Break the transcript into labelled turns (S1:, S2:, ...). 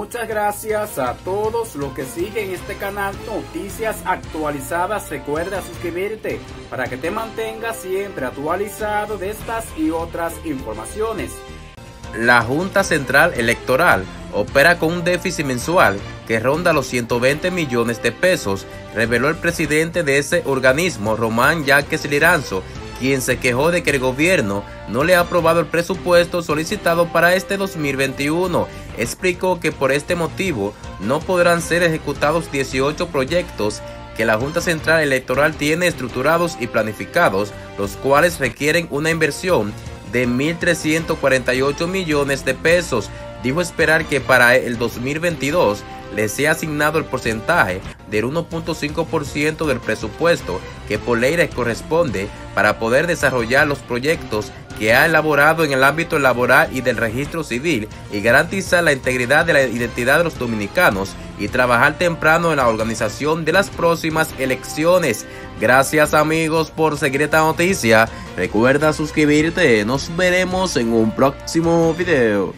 S1: Muchas gracias a todos los que siguen este canal Noticias Actualizadas. Recuerda suscribirte para que te mantengas siempre actualizado de estas y otras informaciones.
S2: La Junta Central Electoral opera con un déficit mensual que ronda los 120 millones de pesos, reveló el presidente de ese organismo, Román Yaques Liranzo, quien se quejó de que el gobierno no le ha aprobado el presupuesto solicitado para este 2021. Explicó que por este motivo no podrán ser ejecutados 18 proyectos que la Junta Central Electoral tiene estructurados y planificados, los cuales requieren una inversión de 1.348 millones de pesos. Dijo esperar que para el 2022 le sea asignado el porcentaje del 1.5% del presupuesto que por ley le corresponde para poder desarrollar los proyectos que ha elaborado en el ámbito laboral y del registro civil y garantizar la integridad de la identidad de los dominicanos y trabajar temprano en la organización de las próximas elecciones. Gracias amigos por seguir esta noticia. Recuerda suscribirte. Nos veremos en un próximo video.